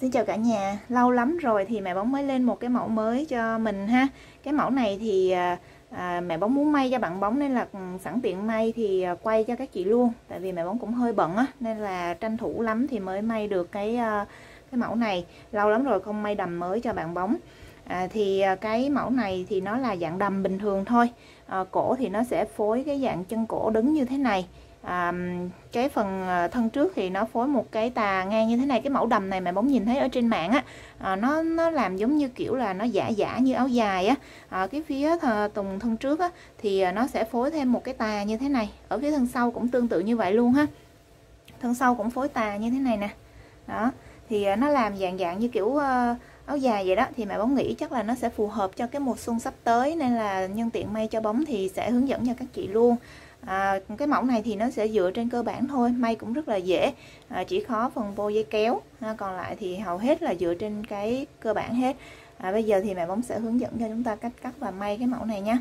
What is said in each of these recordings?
Xin chào cả nhà, lâu lắm rồi thì mẹ bóng mới lên một cái mẫu mới cho mình ha. Cái mẫu này thì à, à mẹ bóng muốn may cho bạn bóng nên là ừ, sẵn tiện may thì à, quay cho các chị luôn. Tại vì mẹ bóng cũng hơi bận á nên là tranh thủ lắm thì mới may được cái à, cái mẫu này. Lâu lắm rồi không may đầm mới cho bạn bóng. À, Thì cái mẫu này thì nó là dạng đầm bình thường thôi. À, Cổ thì nó sẽ phối cái dạng chân cổ đứng như thế này à, cái phần ờ, thân trước thì nó phối một cái tà ngang như thế này. Cái mẫu đầm này mà bóng nhìn thấy ở trên mạng á à, nó nó làm giống như kiểu là nó giả giả như áo dài á. À, cái phía tùng thân trước á thì nó sẽ phối thêm một cái tà như thế này. Ở phía thân sau cũng tương tự như vậy luôn ha. Thân sau cũng phối tà như thế này nè. Đó thì nó làm dạng dạng như kiểu áo dài vậy đó. Thì mẹ bóng nghĩ chắc là nó sẽ phù hợp cho cái mùa xuân sắp tới nên là nhân tiện may cho bóng thì sẽ hướng dẫn cho các chị luôn à, cái mẫu này thì nó sẽ dựa trên cơ bản thôi may cũng rất là dễ. À, chỉ khó phần vô dây kéo. À, còn lại thì hầu hết là dựa trên cái cơ bản hết. À, bây giờ thì mẹ bóng sẽ hướng dẫn cho chúng ta cách cắt và may cái mẫu này nhé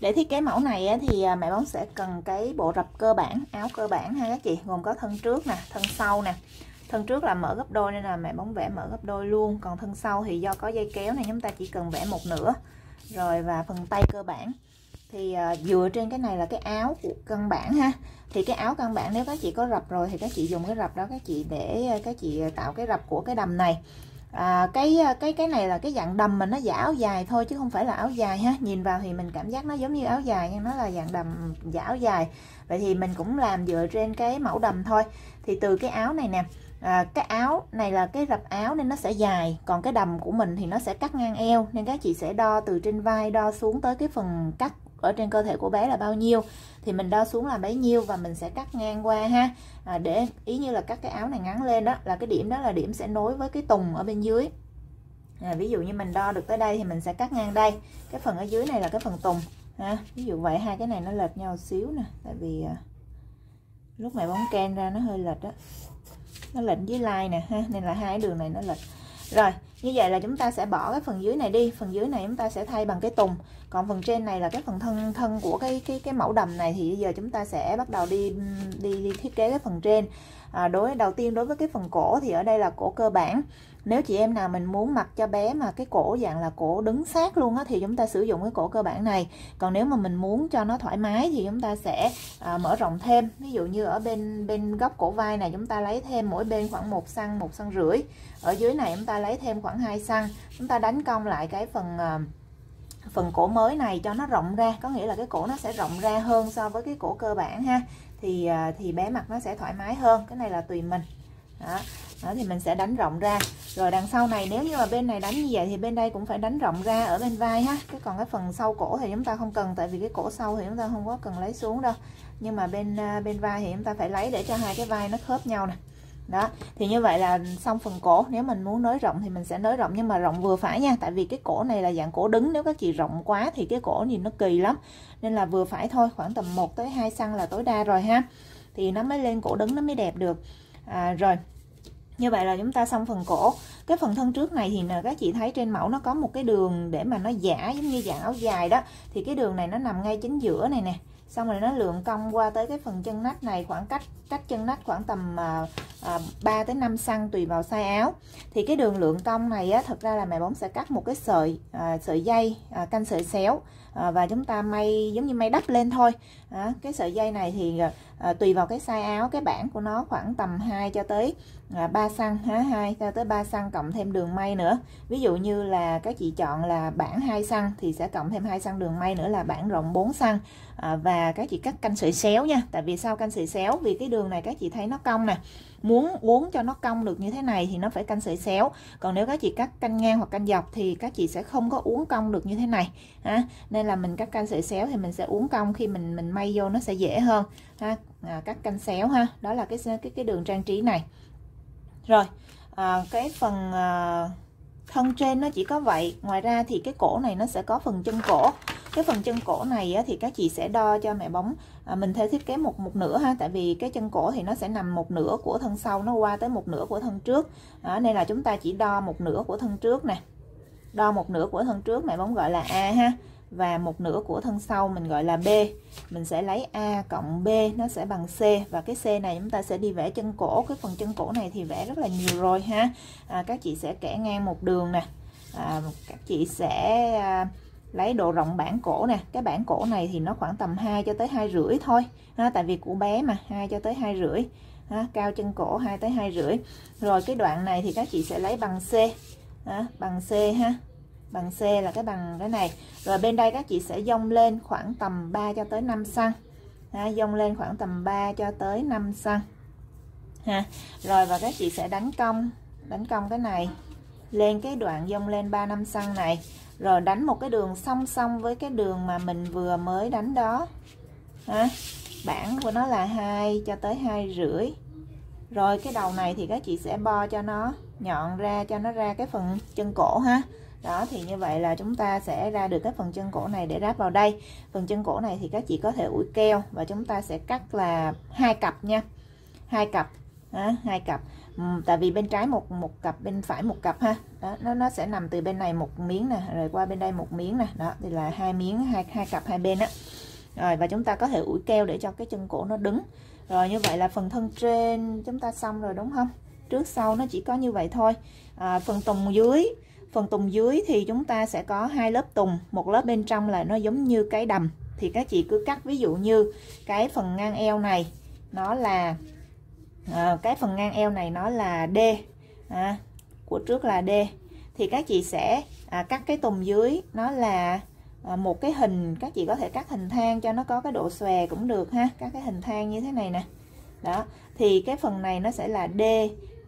để thiết kế mẫu này thì à, mẹ bóng sẽ cần cái bộ rập cơ bản áo cơ bản ha các chị gồm có thân trước nè thân sau nè. Thân trước là mở gấp đôi nên là mẹ bóng vẽ mở gấp đôi luôn còn thân sau thì do có dây kéo này chúng ta chỉ cần vẽ một nửa. Rồi và phần tay cơ bản thì à, dựa trên cái này là cái áo của căn bản ha. Thì cái áo căn bản nếu các chị có rập rồi thì các chị dùng cái rập đó các chị để ờ, các chị ờ, tạo cái rập của cái đầm này. À, cái cái cái này là cái dạng đầm mà nó giả áo dài thôi chứ không phải là áo dài ha. Nhìn vào thì mình cảm giác nó giống như áo dài nhưng nó là dạng đầm giả áo dài. Vậy thì mình cũng làm dựa trên cái mẫu đầm thôi. Thì từ cái áo này nè à, cái áo này là cái rập áo nên nó sẽ dài. Còn cái đầm của mình thì nó sẽ cắt ngang eo nên các chị sẽ đo từ trên vai đo xuống tới cái phần cắt ở trên cơ thể của bé là bao nhiêu thì mình đo xuống là bấy nhiêu và mình sẽ cắt ngang qua ha. À, để ý như là cắt cái áo này ngắn lên đó là cái điểm đó là điểm sẽ nối với cái tùng ở bên dưới. À, ví dụ như mình đo được tới đây thì mình sẽ cắt ngang đây cái phần ở dưới này là cái phần tùng ha. Ví dụ vậy hai cái này nó lệch nhau xíu nè tại vì à, lúc mẹ bóng ken ra nó hơi lệch đó. Nó lệch dưới lai nè ha nên là hai đường này nó lệch. Rồi như vậy là chúng ta sẽ bỏ cái phần dưới này đi. Phần dưới này chúng ta sẽ thay bằng cái tùng. Còn phần trên này là cái phần thân thân của cái cái cái mẫu đầm này thì bây giờ chúng ta sẽ bắt đầu đi đi, đi thiết kế cái phần trên à, đối đầu tiên đối với cái phần cổ thì ở đây là cổ cơ bản. Nếu chị em nào mình muốn mặc cho bé mà cái cổ dạng là cổ đứng sát luôn á thì chúng ta sử dụng cái cổ cơ bản này. Còn nếu mà mình muốn cho nó thoải mái thì chúng ta sẽ à, mở rộng thêm. Ví dụ như ở bên bên góc cổ vai này chúng ta lấy thêm mỗi bên khoảng một xăng một xăng rưỡi. Ở dưới này chúng ta lấy thêm khoảng 2 xăng. Chúng ta đánh cong lại cái phần à, phần cổ mới này cho nó rộng ra. Có nghĩa là cái cổ nó sẽ rộng ra hơn so với cái cổ cơ bản ha thì à, thì bé mặc nó sẽ thoải mái hơn, cái này là tùy mình. Đó. đó thì mình sẽ đánh rộng ra. Rồi đằng sau này nếu như mà bên này đánh như vậy thì bên đây cũng phải đánh rộng ra ở bên vai ha. Cái còn cái phần sau cổ thì chúng ta không cần, tại vì cái cổ sau thì chúng ta không có cần lấy xuống đâu. Nhưng mà bên à, bên vai thì chúng ta phải lấy để cho hai cái vai nó khớp nhau nè đó thì như vậy là xong phần cổ. Nếu mình muốn nới rộng thì mình sẽ nới rộng nhưng mà rộng vừa phải nha tại vì cái cổ này là dạng cổ đứng. Nếu các chị rộng quá thì cái cổ nhìn nó kỳ lắm. Nên là vừa phải thôi khoảng tầm 1 tới 2 cm là tối đa rồi ha. Thì nó mới lên cổ đứng nó mới đẹp được. À, rồi như vậy là chúng ta xong phần cổ. Cái phần thân trước này thì các chị thấy trên mẫu nó có một cái đường để mà nó giả giống như dạng áo dài đó. Thì cái đường này nó nằm ngay chính giữa này nè xong rồi nó lượng cong qua tới cái phần chân nách này khoảng cách cách chân nách khoảng tầm à, à, 3 tới 5 cm tùy vào size áo. Thì cái đường lượng cong này á thật ra là mẹ bóng sẽ cắt một cái sợi à, sợi dây à, canh sợi xéo à, và chúng ta may giống như may đắp lên thôi. À, cái sợi dây này thì à, tùy vào cái size áo cái bản của nó khoảng tầm 2 cho tới à, 3 xăng ha 2 cho tới 3 xăng cộng thêm đường may nữa. Ví dụ như là các chị chọn là bản 2 xăng thì sẽ cộng thêm 2 xăng đường may nữa là bản rộng 4 xăng. À, và các chị cắt canh sợi xéo nha tại vì sao canh sợi xéo vì cái đường này các chị thấy nó cong nè muốn uốn cho nó cong được như thế này thì nó phải canh sợi xéo. Còn nếu các chị cắt canh ngang hoặc canh dọc thì các chị sẽ không có uốn cong được như thế này ha. Nên là mình cắt canh sợi xéo thì mình sẽ uốn cong khi mình mình may vô nó sẽ dễ hơn ha. À, cắt canh xéo ha. Đó là cái cái cái đường trang trí này. Rồi à, cái phần à, thân trên nó chỉ có vậy. Ngoài ra thì cái cổ này nó sẽ có phần chân cổ cái phần chân cổ này á, thì các chị sẽ đo cho mẹ bóng. À, mình theo thiết kế một một nửa ha tại vì cái chân cổ thì nó sẽ nằm một nửa của thân sau nó qua tới một nửa của thân trước. À, nên là chúng ta chỉ đo một nửa của thân trước nè. Đo một nửa của thân trước mẹ bóng gọi là A ha và một nửa của thân sau mình gọi là B. Mình sẽ lấy A cộng B nó sẽ bằng C và cái C này chúng ta sẽ đi vẽ chân cổ. Cái phần chân cổ này thì vẽ rất là nhiều rồi ha. À, các chị sẽ kẻ ngang một đường nè. À, các chị sẽ à, lấy độ rộng bản cổ nè. Cái bản cổ này thì nó khoảng tầm 2 cho tới hai rưỡi thôi. Ha, tại vì của bé mà 2 cho tới hai rưỡi. Ha, cao chân cổ 2 tới hai rưỡi. Rồi cái đoạn này thì các chị sẽ lấy bằng C. Ha, bằng C ha. Bằng C là cái bằng cái này. Rồi bên đây các chị sẽ dông lên khoảng tầm 3 cho tới 5 xăng. Ha, dông lên khoảng tầm 3 cho tới 5 xăng. Ha rồi và các chị sẽ đánh cong đánh cong cái này. Lên cái đoạn dông lên 3 5 xăng này rồi đánh một cái đường song song với cái đường mà mình vừa mới đánh đó. Ha bản của nó là hai cho tới hai rưỡi. Rồi cái đầu này thì các chị sẽ bo cho nó nhọn ra cho nó ra cái phần chân cổ ha. Đó thì như vậy là chúng ta sẽ ra được cái phần chân cổ này để ráp vào đây. Phần chân cổ này thì các chị có thể ủi keo và chúng ta sẽ cắt là hai cặp nha. Hai cặp đó, hai cặp ừ, tại vì bên trái một một cặp bên phải một cặp ha. Đó, nó nó sẽ nằm từ bên này một miếng nè rồi qua bên đây một miếng nè. Đó thì là hai miếng hai hai cặp hai bên á. Rồi và chúng ta có thể ủi keo để cho cái chân cổ nó đứng. Rồi như vậy là phần thân trên chúng ta xong rồi đúng không? Trước sau nó chỉ có như vậy thôi. À, phần tùng dưới phần tùng dưới thì chúng ta sẽ có hai lớp tùng. Một lớp bên trong là nó giống như cái đầm. Thì các chị cứ cắt ví dụ như cái phần ngang eo này nó là à, cái phần ngang eo này nó là D à, của trước là D. Thì các chị sẽ à, cắt cái tùng dưới nó là à, một cái hình các chị có thể cắt hình thang cho nó có cái độ xòe cũng được ha các cái hình thang như thế này nè. Đó thì cái phần này nó sẽ là D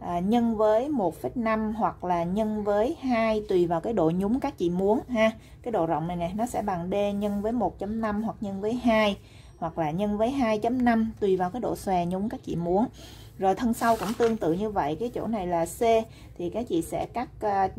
à, nhân với 1,5 hoặc là nhân với 2 tùy vào cái độ nhúng các chị muốn ha. Cái độ rộng này nè nó sẽ bằng D nhân với 1.5 hoặc nhân với 2 hoặc là nhân với 2.5 tùy vào cái độ xòe nhúng các chị muốn rồi thân sau cũng tương tự như vậy. Cái chỗ này là C thì các chị sẽ cắt uh,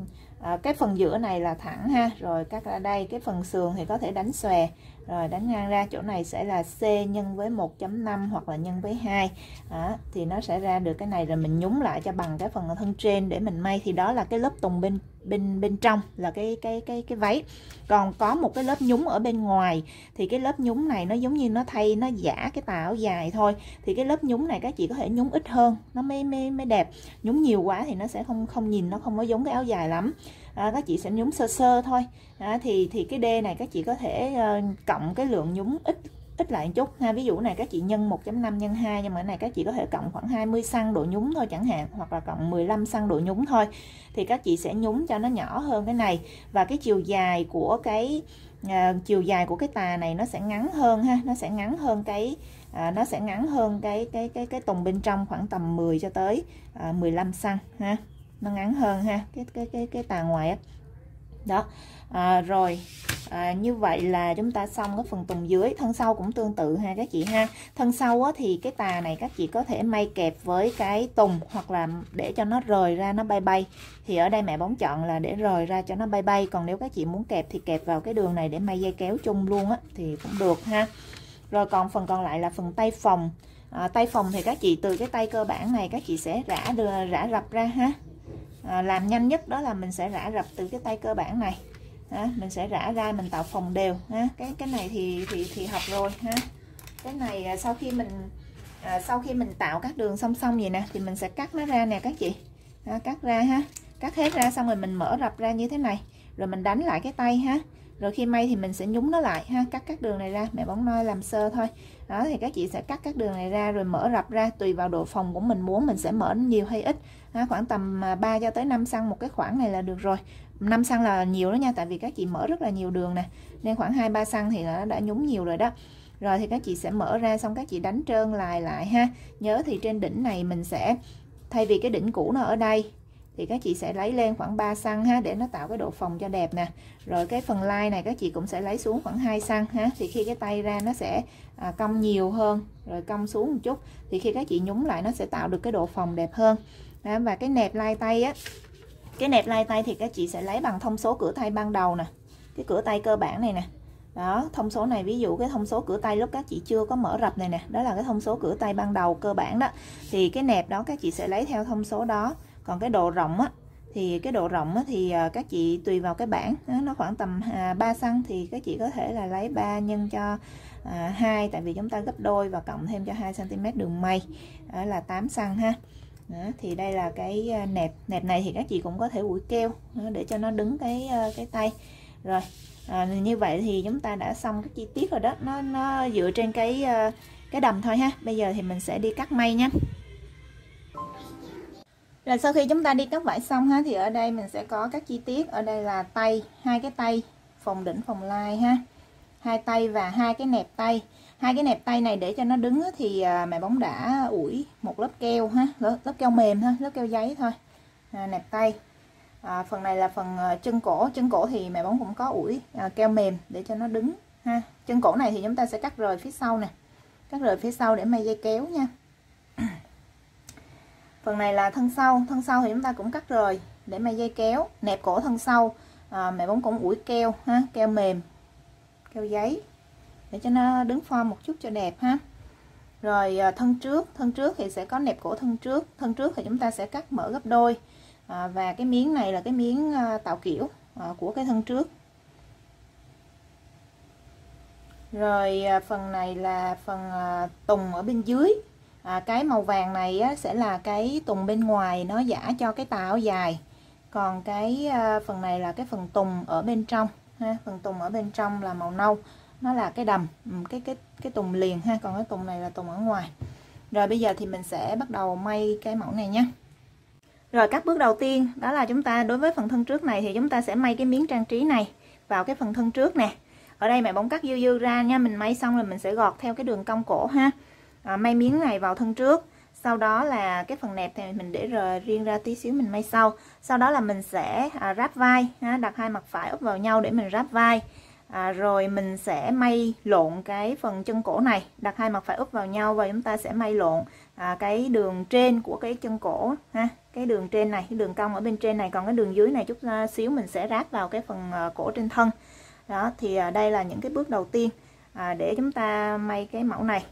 uh, cái phần giữa này là thẳng ha. Rồi cắt ra đây. Cái phần sườn thì có thể đánh xòe rồi đánh ngang ra chỗ này sẽ là C nhân với 1.5 hoặc là nhân với 2 à, thì nó sẽ ra được cái này rồi mình nhúng lại cho bằng cái phần thân trên để mình may. Thì đó là cái lớp tùng bên bên bên trong là cái cái cái cái váy. Còn có một cái lớp nhúng ở bên ngoài thì cái lớp nhúng này nó giống như nó thay nó giả cái tà áo dài thôi. Thì cái lớp nhúng này các chị có thể nhúng ít hơn nó mới mới mới đẹp. Nhúng nhiều quá thì nó sẽ không không nhìn nó không có giống cái áo dài lắm à, các chị sẽ nhúng sơ sơ thôi. À, thì thì cái D này các chị có thể uh, cộng cái lượng nhúng ít ít lại một chút ha. Ví dụ này các chị nhân 1.5 nhân 2 nhưng mà cái này các chị có thể cộng khoảng 20 xăng độ nhúng thôi chẳng hạn hoặc là cộng 15 xăng độ nhúng thôi. Thì các chị sẽ nhúng cho nó nhỏ hơn cái này. Và cái chiều dài của cái à, chiều dài của cái tà này nó sẽ ngắn hơn ha. Nó sẽ ngắn hơn cái à, nó sẽ ngắn hơn cái cái cái cái tùng bên trong khoảng tầm 10 cho tới à, 15 xăng ha nó ngắn hơn ha cái cái cái cái tà ngoài á. Đó à, rồi à, như vậy là chúng ta xong cái phần tùng dưới thân sau cũng tương tự ha các chị ha. Thân sau á, thì cái tà này các chị có thể may kẹp với cái tùng hoặc là để cho nó rời ra nó bay bay. Thì ở đây mẹ bóng chọn là để rời ra cho nó bay bay còn nếu các chị muốn kẹp thì kẹp vào cái đường này để may dây kéo chung luôn á thì cũng được ha. Rồi còn phần còn lại là phần tay phòng. À, tay phòng thì các chị từ cái tay cơ bản này các chị sẽ rã đưa rã rập ra ha à, làm nhanh nhất đó là mình sẽ rã rập từ cái tay cơ bản này. Ha, mình sẽ rã ra mình tạo phòng đều. Ha cái cái này thì thì thì học rồi ha. Cái này à, sau khi mình à, sau khi mình tạo các đường song song vậy nè thì mình sẽ cắt nó ra nè các chị. Ha, cắt ra ha. Cắt hết ra xong rồi mình mở rập ra như thế này. Rồi mình đánh lại cái tay ha rồi khi may thì mình sẽ nhúng nó lại ha cắt các đường này ra mẹ bóng noi làm sơ thôi. Đó thì các chị sẽ cắt các đường này ra rồi mở rập ra tùy vào độ phòng của mình muốn mình sẽ mở nhiều hay ít. Ha, khoảng tầm à, 3 cho tới 5 xăng một cái khoảng này là được rồi. 5 xăng là nhiều đó nha tại vì các chị mở rất là nhiều đường nè. Nên khoảng 2 3 xăng thì nó đã nhúng nhiều rồi đó. Rồi thì các chị sẽ mở ra xong các chị đánh trơn lại lại ha. Nhớ thì trên đỉnh này mình sẽ thay vì cái đỉnh cũ nó ở đây thì các chị sẽ lấy lên khoảng 3 xăng ha để nó tạo cái độ phồng cho đẹp nè. Rồi cái phần lai này các chị cũng sẽ lấy xuống khoảng 2 xăng ha. Thì khi cái tay ra nó sẽ à, cong nhiều hơn rồi cong xuống một chút. Thì khi các chị nhúng lại nó sẽ tạo được cái độ phồng đẹp hơn. Đó, và cái nẹp lai tay á cái nẹp lai tay thì các chị sẽ lấy bằng thông số cửa tay ban đầu nè cái cửa tay cơ bản này nè. Đó thông số này ví dụ cái thông số cửa tay lúc các chị chưa có mở rập này nè đó là cái thông số cửa tay ban đầu cơ bản đó. Thì cái nẹp đó các chị sẽ lấy theo thông số đó còn cái độ rộng á thì cái độ rộng á thì à, các chị tùy vào cái bảng. Nó khoảng tầm à, 3 cm thì các chị có thể là lấy 3 nhân cho à, 2 tại vì chúng ta gấp đôi và cộng thêm cho 2 cm đường may đó là 8 cm ha. Đó, thì đây là cái à, nẹp nẹp này thì các chị cũng có thể ủi keo để cho nó đứng cái cái tay. Rồi à, như vậy thì chúng ta đã xong cái chi tiết rồi đó. Nó nó dựa trên cái cái đầm thôi ha. Bây giờ thì mình sẽ đi cắt may nha rồi sau khi chúng ta đi cắt vải xong ha thì ở đây mình sẽ có các chi tiết. Ở đây là tay hai cái tay phòng đỉnh phòng lai ha. Hai tay và hai cái nẹp tay. Hai cái nẹp tay này để cho nó đứng thì à, mẹ bóng đã ủi một lớp keo ha lớp, keo mềm thôi lớp keo giấy thôi. À, nẹp tay. À, phần này là phần à, chân cổ. Chân cổ thì mẹ bóng cũng có ủi à, keo mềm để cho nó đứng ha. Chân cổ này thì chúng ta sẽ cắt rời phía sau nè. Cắt rời phía sau để may dây kéo nha phần này là thân sau. Thân sau thì chúng ta cũng cắt rời để mà dây kéo nẹp cổ thân sau. À, mẹ bóng cũng ủi keo ha keo mềm keo giấy để cho nó đứng form một chút cho đẹp ha. Rồi à, thân trước. Thân trước thì sẽ có nẹp cổ thân trước. Thân trước thì chúng ta sẽ cắt mở gấp đôi. À, và cái miếng này là cái miếng à, tạo kiểu à, của cái thân trước. Rồi à, phần này là phần à, tùng ở bên dưới à, cái màu vàng này á, sẽ là cái tùng bên ngoài nó giả cho cái tà áo dài. Còn cái à, phần này là cái phần tùng ở bên trong ha phần tùng ở bên trong là màu nâu nó là cái đầm ừ, cái cái cái tùng liền ha còn cái tùng này là tùng ở ngoài. Rồi bây giờ thì mình sẽ bắt đầu may cái mẫu này nhé. Rồi các bước đầu tiên đó là chúng ta đối với phần thân trước này thì chúng ta sẽ may cái miếng trang trí này vào cái phần thân trước nè. Ở đây mẹ bóng cắt dư dư ra nha mình may xong rồi mình sẽ gọt theo cái đường cong cổ ha à, may miếng này vào thân trước. Sau đó là cái phần nẹp thì mình để rời riêng ra tí xíu mình may sau. Sau đó là mình sẽ à, ráp vai ha, đặt hai mặt phải úp vào nhau để mình ráp vai. À, rồi mình sẽ may lộn cái phần chân cổ này. Đặt hai mặt phải úp vào nhau và chúng ta sẽ may lộn à, cái đường trên của cái chân cổ ha cái đường trên này cái đường cong ở bên trên này. Còn cái đường dưới này chút à, xíu mình sẽ ráp vào cái phần à, cổ trên thân. Đó thì à, đây là những cái bước đầu tiên à, để chúng ta may cái mẫu này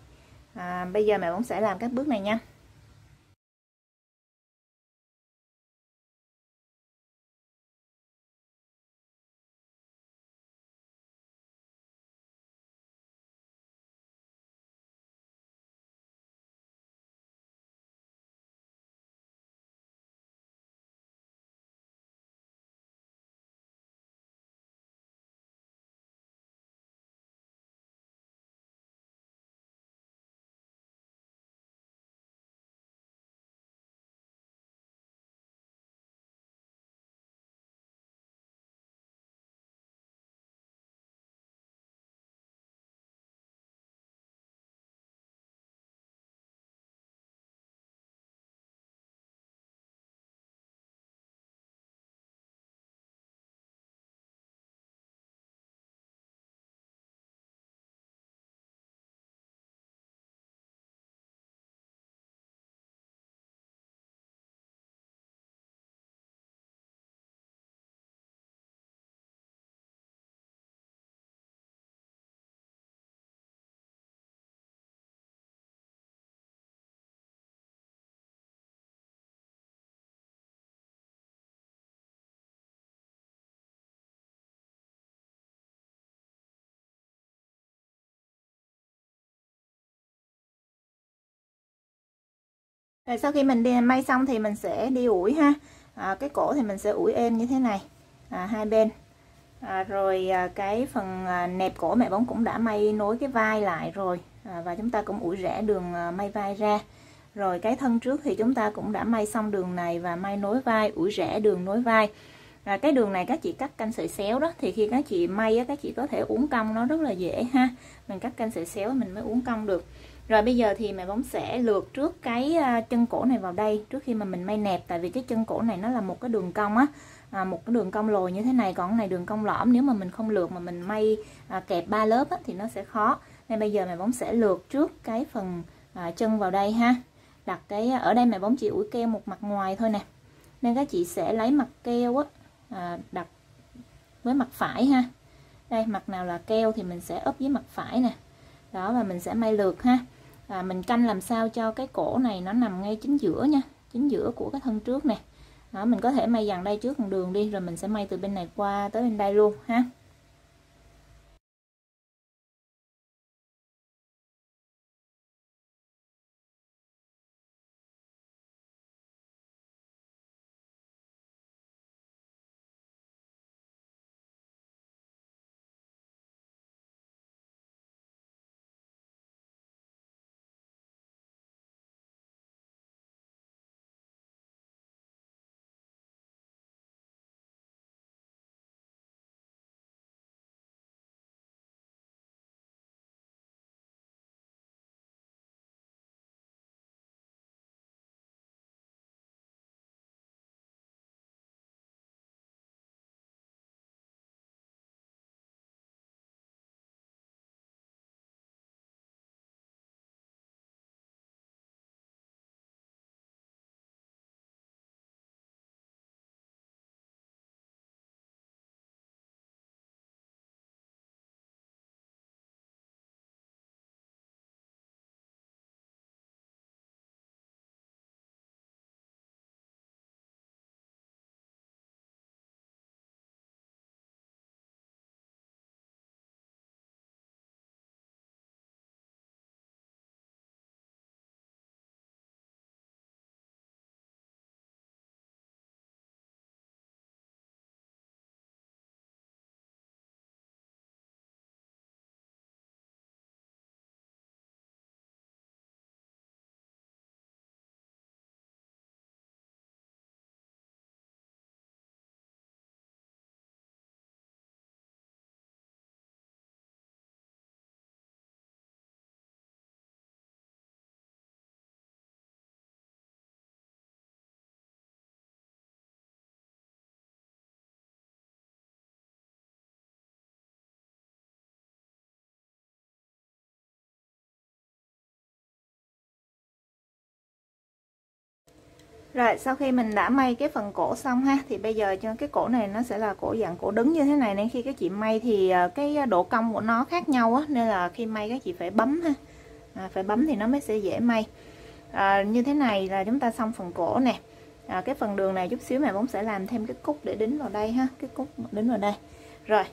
à, bây giờ mẹ cũng sẽ làm các bước này nha. Rồi sau khi mình đi may xong thì mình sẽ đi ủi ha. À, cái cổ thì mình sẽ ủi êm như thế này. À, hai bên. À, rồi à, cái phần à, nẹp cổ mẹ bóng cũng đã may nối cái vai lại rồi. À, và chúng ta cũng ủi rẽ đường à, may vai ra. Rồi cái thân trước thì chúng ta cũng đã may xong đường này và may nối vai ủi rẽ đường nối vai. À, cái đường này các chị cắt canh sợi xéo đó. Thì khi các chị may á, các chị có thể uốn cong nó rất là dễ ha. Mình cắt canh sợi xéo mình mới uốn cong được rồi bây giờ thì mẹ bóng sẽ lượt trước cái à, chân cổ này vào đây trước khi mà mình may nẹp. Tại vì cái chân cổ này nó là một cái đường cong á à, một cái đường cong lồi như thế này. Còn cái này đường cong lõm nếu mà mình không lượt mà mình may à, kẹp ba lớp á, thì nó sẽ khó. Nên bây giờ mẹ bóng sẽ lượt trước cái phần à, chân vào đây ha. Đặt cái à, ở đây mẹ bóng chỉ ủi keo một mặt ngoài thôi nè. Nên các chị sẽ lấy mặt keo á à, đặt với mặt phải ha. Đây mặt nào là keo thì mình sẽ ấp với mặt phải nè. Đó và mình sẽ may lượt ha và mình canh làm sao cho cái cổ này nó nằm ngay chính giữa nha chính giữa của cái thân trước nè. Đó, mình có thể may dàn đây trước con đường đi rồi mình sẽ may từ bên này qua tới bên đây luôn ha. Rồi sau khi mình đã may cái phần cổ xong ha Thì bây giờ cho cái cổ này nó sẽ là cổ dạng cổ đứng như thế này Nên khi các chị may thì ờ, cái độ cong của nó khác nhau á Nên là khi may các chị phải bấm ha. À, Phải bấm thì nó mới sẽ dễ may. À, Như thế này là chúng ta xong phần cổ nè. À, Cái phần đường này chút xíu mẹ bóng sẽ làm thêm cái cúc để đính vào đây ha Cái cúc đính vào đây. Rồi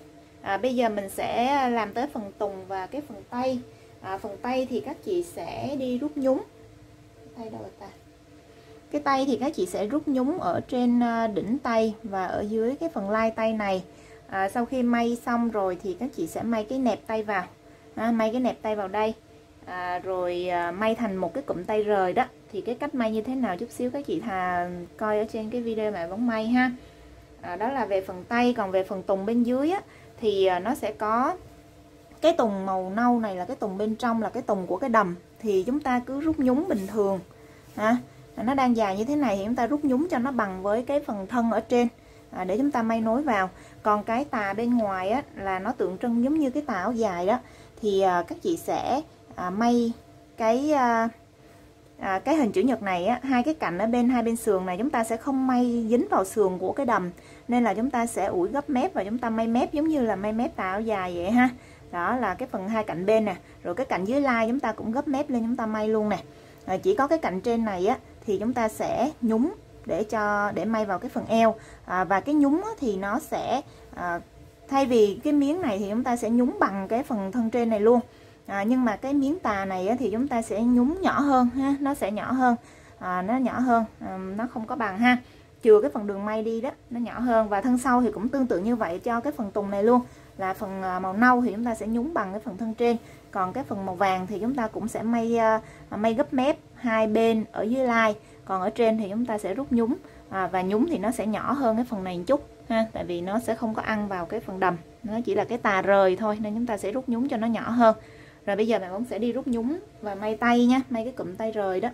à, bây giờ mình sẽ làm tới phần tùng và cái phần tay. À, Phần tay thì các chị sẽ đi rút nhúng. Tay đâu rồi ta? Cái tay thì các chị sẽ rút nhúng ở trên à, đỉnh tay và ở dưới cái phần lai tay này. À, sau khi may xong rồi thì các chị sẽ may cái nẹp tay vào. À, may cái nẹp tay vào đây. À, rồi à, may thành một cái cụm tay rời đó. Thì cái cách may như thế nào chút xíu các chị thà coi ở trên cái video mẹ bóng may ha. À, đó là về phần tay còn về phần tùng bên dưới á, thì à, nó sẽ có cái tùng màu nâu này là cái tùng bên trong là cái tùng của cái đầm. Thì chúng ta cứ rút nhúng bình thường ha nó đang dài như thế này thì chúng ta rút nhúng cho nó bằng với cái phần thân ở trên. À, để chúng ta may nối vào. Còn cái tà bên ngoài á, là nó tượng trưng giống như cái tà áo dài đó. Thì à, các chị sẽ à, may cái à, à, cái hình chữ nhật này á, hai cái cạnh ở bên hai bên sườn này chúng ta sẽ không may dính vào sườn của cái đầm. Nên là chúng ta sẽ ủi gấp mép và chúng ta may mép giống như là may mép tà áo dài vậy ha. Đó là cái phần hai cạnh bên nè. Rồi cái cạnh dưới lai chúng ta cũng gấp mép lên chúng ta may luôn nè. À, chỉ có cái cạnh trên này á thì chúng ta sẽ nhúng để cho để may vào cái phần eo. À, và cái nhúng thì nó sẽ à, thay vì cái miếng này thì chúng ta sẽ nhúng bằng cái phần thân trên này luôn. À, nhưng mà cái miếng tà này thì chúng ta sẽ nhúng nhỏ hơn ha nó sẽ nhỏ hơn. À, nó nhỏ hơn à, nó không có bằng ha. Chừa cái phần đường may đi đó nó nhỏ hơn. Và thân sau thì cũng tương tự như vậy cho cái phần tùng này luôn. Là phần à, màu nâu thì chúng ta sẽ nhúng bằng cái phần thân trên. Còn cái phần màu vàng thì chúng ta cũng sẽ may uh, may gấp mép hai bên ở dưới lai. Còn ở trên thì chúng ta sẽ rút nhúng. À, và nhúng thì nó sẽ nhỏ hơn cái phần này một chút ha. Tại vì nó sẽ không có ăn vào cái phần đầm. Nó chỉ là cái tà rời thôi nên chúng ta sẽ rút nhúng cho nó nhỏ hơn. Rồi bây giờ bạn cũng sẽ đi rút nhúng và may tay nha may cái cụm tay rời đó.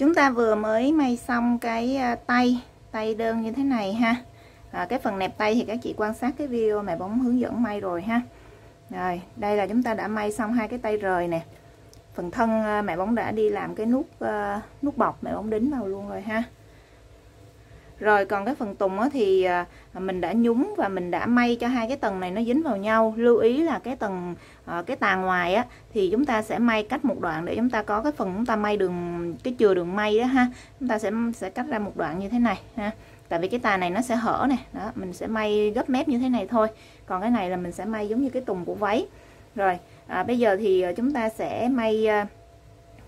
Chúng ta vừa mới may xong cái à, tay tay đơn như thế này ha. À, cái phần nẹp tay thì các chị quan sát cái video mẹ bóng hướng dẫn may rồi ha. Rồi đây là chúng ta đã may xong hai cái tay rời nè. Phần thân à, mẹ bóng đã đi làm cái nút uh, nút bọc mẹ bóng đính vào luôn rồi ha rồi còn cái phần tùng thì à, mình đã nhúng và mình đã may cho hai cái tầng này nó dính vào nhau. Lưu ý là cái tầng à, cái tà ngoài á thì chúng ta sẽ may cách một đoạn để chúng ta có cái phần chúng ta may đường cái chừa đường may đó ha. Chúng ta sẽ sẽ cắt ra một đoạn như thế này ha. Tại vì cái tà này nó sẽ hở nè đó mình sẽ may gấp mép như thế này thôi. Còn cái này là mình sẽ may giống như cái tùng của váy. Rồi à, bây giờ thì à, chúng ta sẽ may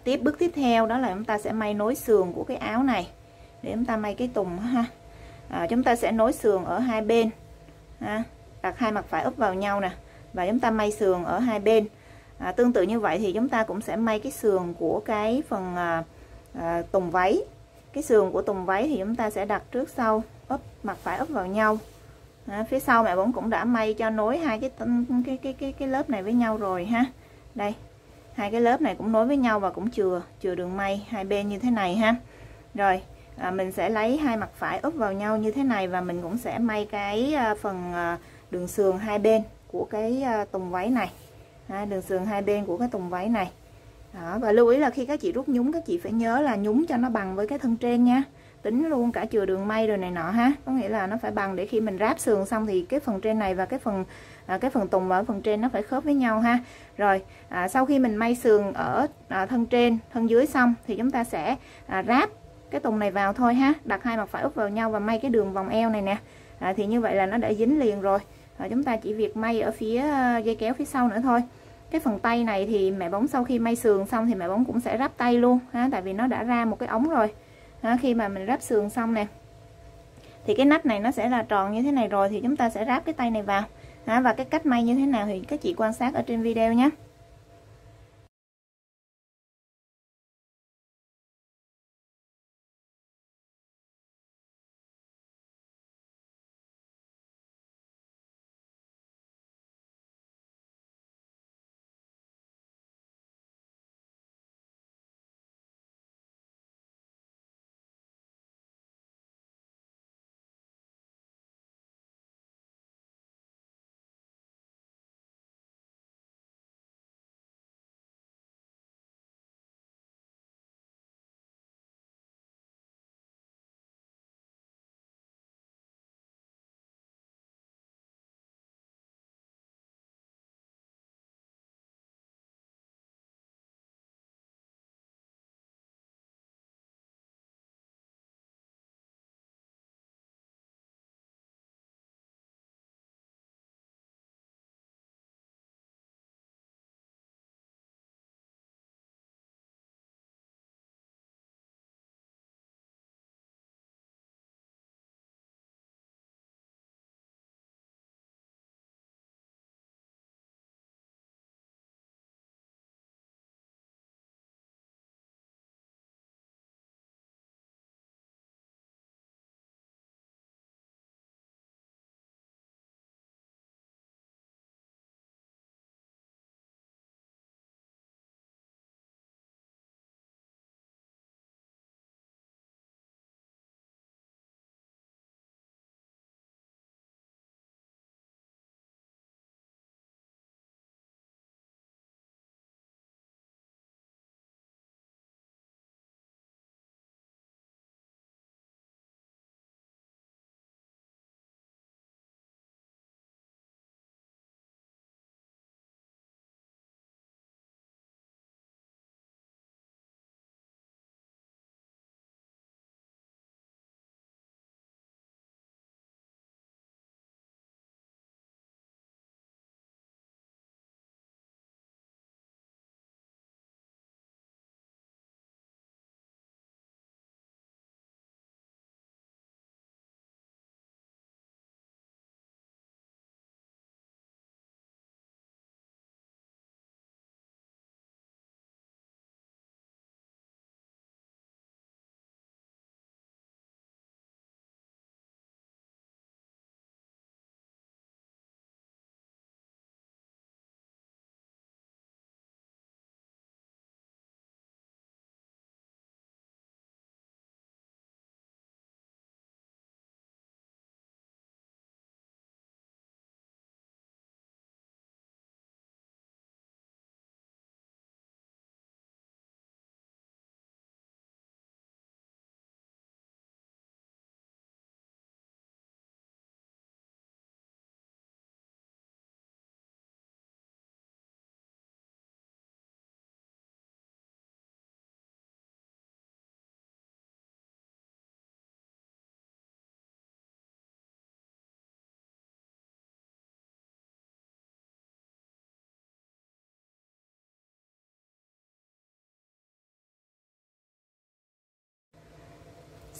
tiếp bước tiếp theo đó là chúng ta sẽ may nối sườn của cái áo này để chúng ta may cái tùng ha. À, chúng ta sẽ nối sườn ở hai bên ha. đặt hai mặt phải úp vào nhau nè và chúng ta may sườn ở hai bên. À, tương tự như vậy thì chúng ta cũng sẽ may cái sườn của cái phần à, à, tùng váy. Cái sườn của tùng váy thì chúng ta sẽ đặt trước sau úp mặt phải úp vào nhau. À, phía sau mẹ bóng cũng đã may cho nối hai cái cái cái cái cái lớp này với nhau rồi ha. Đây hai cái lớp này cũng nối với nhau và cũng chừa chừa đường may hai bên như thế này ha. Rồi à, mình sẽ lấy hai mặt phải úp vào nhau như thế này và mình cũng sẽ may cái à, phần à, đường sườn hai bên của cái à, tùng váy này. À, đường sườn hai bên của cái tùng váy này. Đó, và lưu ý là khi các chị rút nhúng các chị phải nhớ là nhúng cho nó bằng với cái thân trên nha. Tính luôn cả chừa đường may rồi này nọ ha. Có nghĩa là nó phải bằng để khi mình ráp sườn xong thì cái phần trên này và cái phần à, cái phần tùng và phần trên nó phải khớp với nhau ha. Rồi à, sau khi mình may sườn ở à, thân trên thân dưới xong thì chúng ta sẽ à, ráp cái tùng này vào thôi ha. Đặt hai mặt phải úp vào nhau và may cái đường vòng eo này nè. À, thì như vậy là nó đã dính liền rồi. À, chúng ta chỉ việc may ở phía à, dây kéo phía sau nữa thôi. Cái phần tay này thì mẹ bóng sau khi may sườn xong thì mẹ bóng cũng sẽ ráp tay luôn ha tại vì nó đã ra một cái ống rồi. Ha, khi mà mình ráp sườn xong nè thì cái nách này nó sẽ là tròn như thế này rồi thì chúng ta sẽ ráp cái tay này vào. Ha, và cái cách may như thế nào thì các chị quan sát ở trên video nhé.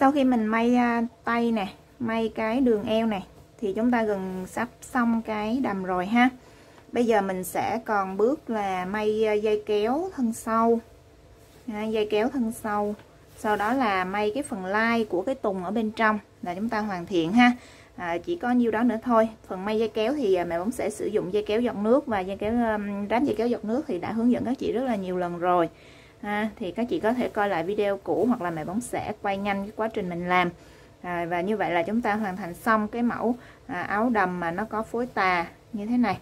Sau khi mình may à, tay nè may cái đường eo này thì chúng ta gần sắp xong cái đầm rồi ha. Bây giờ mình sẽ còn bước là may à, dây kéo thân sau. À, dây kéo thân sau. Sau đó là may cái phần lai của cái tùng ở bên trong là chúng ta hoàn thiện ha. À, chỉ có nhiêu đó nữa thôi. Phần may dây kéo thì mẹ bóng sẽ sử dụng dây kéo giọt nước và dây kéo ráp dây kéo giọt nước thì đã hướng dẫn các chị rất là nhiều lần rồi ha thì các chị có thể coi lại video cũ hoặc là mẹ bóng sẽ quay nhanh cái quá trình mình làm. À, và như vậy là chúng ta hoàn thành xong cái mẫu à, áo đầm mà nó có phối tà như thế này.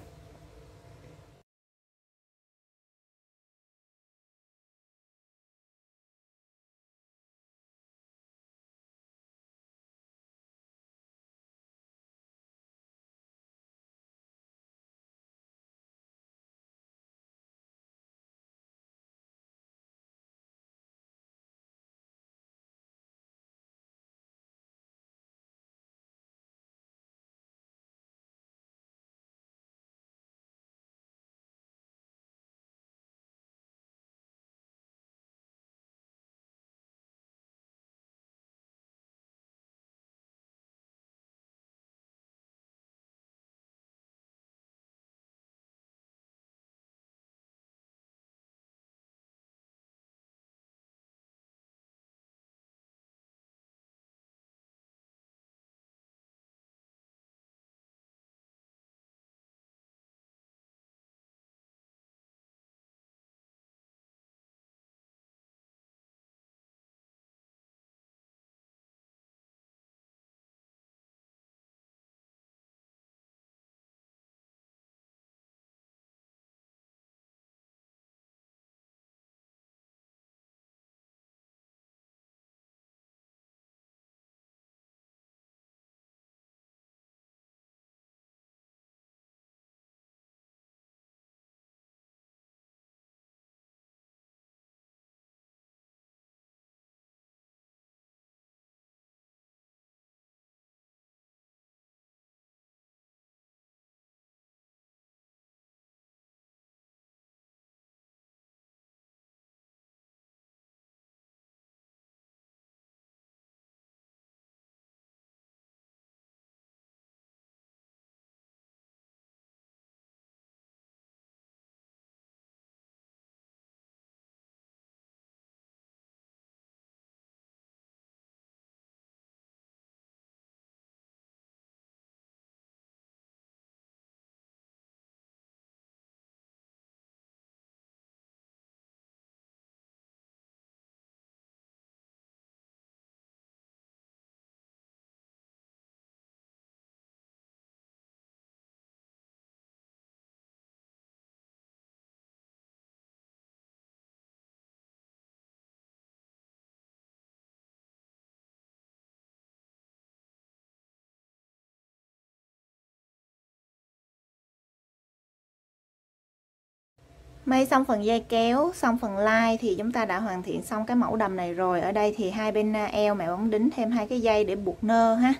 May xong phần dây kéo, xong phần lai thì chúng ta đã hoàn thiện xong cái mẫu đầm này rồi. Ở đây thì hai bên à, eo mẹ bóng đính thêm hai cái dây để buộc nơ ha.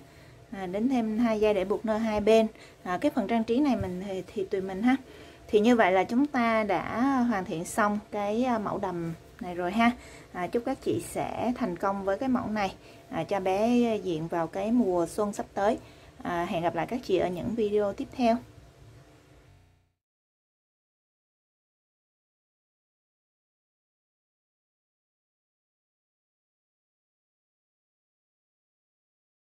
À, đính thêm hai dây để buộc nơ hai bên. À, cái phần trang trí này mình thì, thì tùy mình ha. Thì như vậy là chúng ta đã hoàn thiện xong cái à, mẫu đầm này rồi ha. À, chúc các chị sẽ thành công với cái mẫu này à, cho bé diện vào cái mùa xuân sắp tới. À, hẹn gặp lại các chị ở những video tiếp theo.